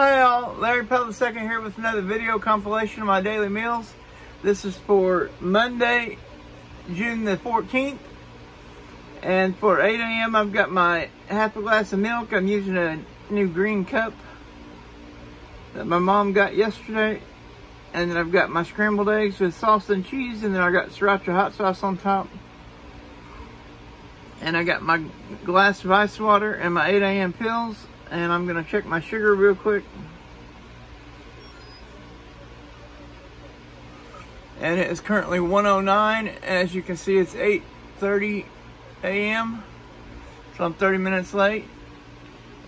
Hi all, Larry Powell II here with another video compilation of my daily meals. This is for Monday, June the 14th. And for 8 a.m. I've got my half a glass of milk. I'm using a new green cup that my mom got yesterday. And then I've got my scrambled eggs with sauce and cheese. And then I got sriracha hot sauce on top. And I got my glass of ice water and my 8 a.m. pills and I'm gonna check my sugar real quick. And it is currently 109. As you can see, it's 8.30 a.m. So I'm 30 minutes late.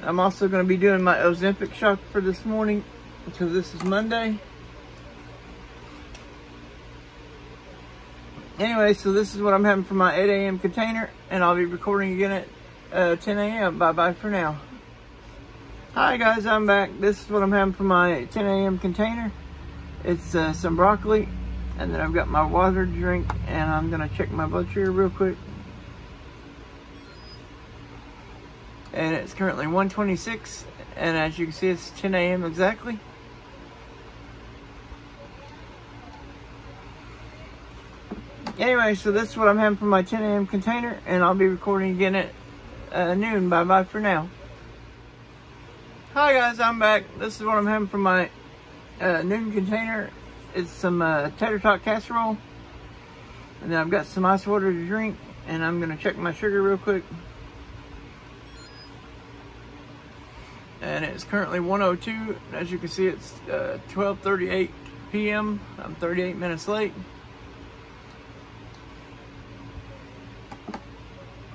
I'm also gonna be doing my Ozempic shot for this morning because this is Monday. Anyway, so this is what I'm having for my 8 a.m. container and I'll be recording again at uh, 10 a.m. Bye-bye for now. Hi guys, I'm back. This is what I'm having for my 10 a.m. container. It's uh, some broccoli, and then I've got my water drink, and I'm gonna check my blood sugar real quick. And it's currently 126, and as you can see, it's 10 a.m. exactly. Anyway, so this is what I'm having for my 10 a.m. container, and I'll be recording again at uh, noon. Bye-bye for now. Hi guys, I'm back. This is what I'm having for my uh, noon container. It's some uh, tater tot casserole. And then I've got some ice water to drink. And I'm going to check my sugar real quick. And it's currently 102. As you can see, it's uh, 12.38 p.m. I'm 38 minutes late.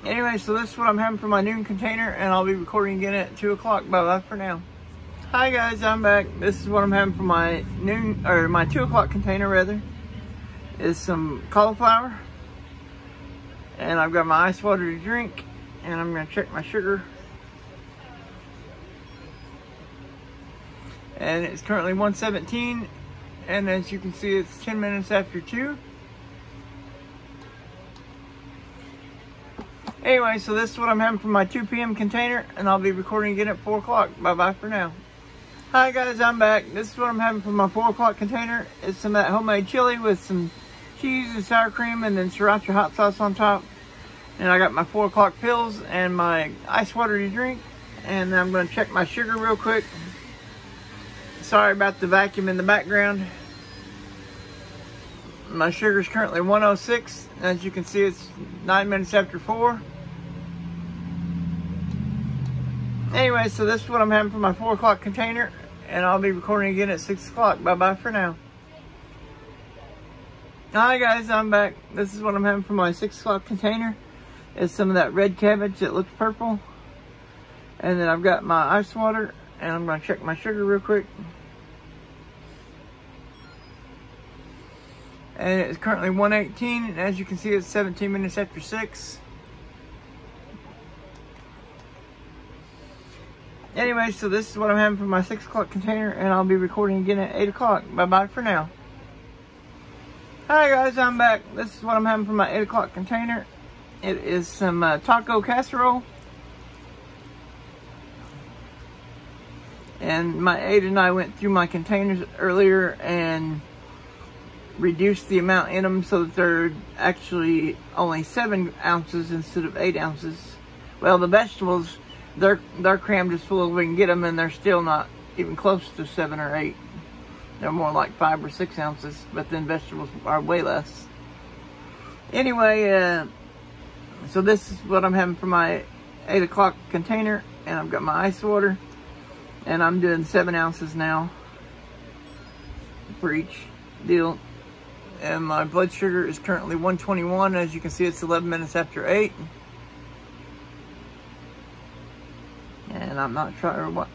Anyway, so this is what I'm having for my noon container, and I'll be recording again at 2 o'clock. Bye-bye for now. Hi guys, I'm back. This is what I'm having for my noon, or my 2 o'clock container rather, is some cauliflower. And I've got my ice water to drink, and I'm gonna check my sugar. And it's currently 117, and as you can see, it's 10 minutes after 2. Anyway, so this is what I'm having for my 2 p.m. container, and I'll be recording again at 4 o'clock. Bye-bye for now. Hi guys, I'm back. This is what I'm having for my 4 o'clock container. It's some that homemade chili with some cheese and sour cream and then sriracha hot sauce on top. And I got my 4 o'clock pills and my ice water to drink. And I'm going to check my sugar real quick. Sorry about the vacuum in the background. My sugar is currently 106. As you can see, it's 9 minutes after 4. Anyway, so this is what I'm having for my 4 o'clock container. And I'll be recording again at 6 o'clock. Bye-bye for now. Hi guys, I'm back. This is what I'm having for my 6 o'clock container. It's some of that red cabbage that looks purple. And then I've got my ice water. And I'm going to check my sugar real quick. And it's currently 118. And as you can see, it's 17 minutes after 6. Anyway, so this is what I'm having for my 6 o'clock container, and I'll be recording again at 8 o'clock. Bye-bye for now. Hi guys, I'm back. This is what I'm having for my 8 o'clock container. It is some uh, taco casserole. And my aide and I went through my containers earlier and reduced the amount in them so that they're actually only 7 ounces instead of 8 ounces. Well, the vegetables they're they're crammed as full as we can get them, and they're still not even close to seven or eight. They're more like five or six ounces, but then vegetables are way less. Anyway, uh, so this is what I'm having for my eight o'clock container, and I've got my ice water, and I'm doing seven ounces now for each deal. And my blood sugar is currently 121. As you can see, it's 11 minutes after 8. And I'm not sure what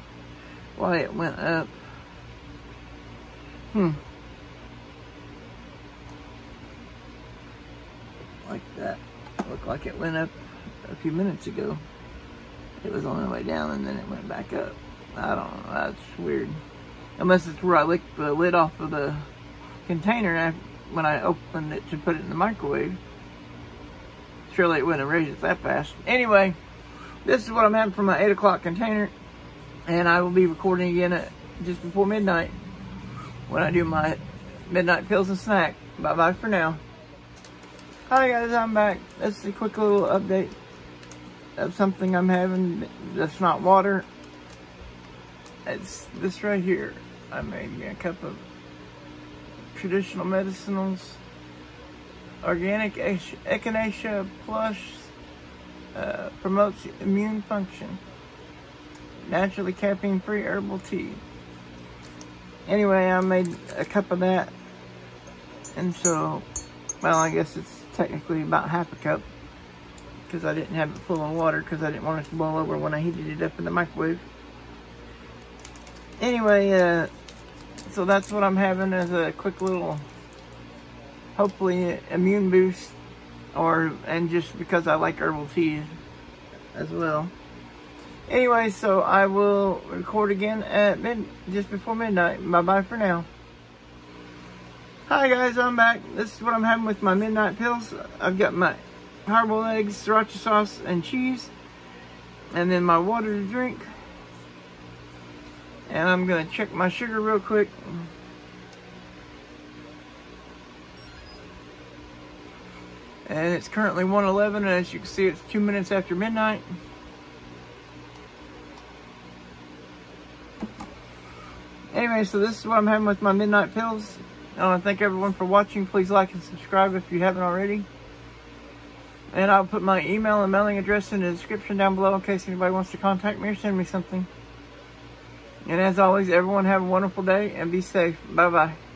why it went up. Hmm. Like that. Looked like it went up a few minutes ago. It was on the way down and then it went back up. I don't know. That's weird. Unless it's where I licked the lid off of the container when I opened it to put it in the microwave. Surely it wouldn't have raised it that fast. Anyway. This is what I'm having for my 8 o'clock container. And I will be recording again at just before midnight when I do my midnight pills and snack. Bye-bye for now. Hi guys, I'm back. This is a quick little update of something I'm having that's not water. It's this right here. I made me a cup of traditional medicinals, organic echinacea plus uh, promotes immune function, naturally caffeine free herbal tea. Anyway, I made a cup of that and so, well, I guess it's technically about half a cup because I didn't have it full of water because I didn't want it to boil over when I heated it up in the microwave. Anyway, uh, so that's what I'm having as a quick little, hopefully, immune boost. Or, and just because I like herbal teas as well. Anyway, so I will record again at mid, just before midnight. Bye-bye for now. Hi guys, I'm back. This is what I'm having with my midnight pills. I've got my hard-boiled eggs, sriracha sauce, and cheese. And then my water to drink. And I'm to check my sugar real quick. And it's currently 111, and as you can see, it's two minutes after midnight. Anyway, so this is what I'm having with my midnight pills. I want to thank everyone for watching. Please like and subscribe if you haven't already. And I'll put my email and mailing address in the description down below in case anybody wants to contact me or send me something. And as always, everyone have a wonderful day and be safe. Bye-bye.